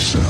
yourself.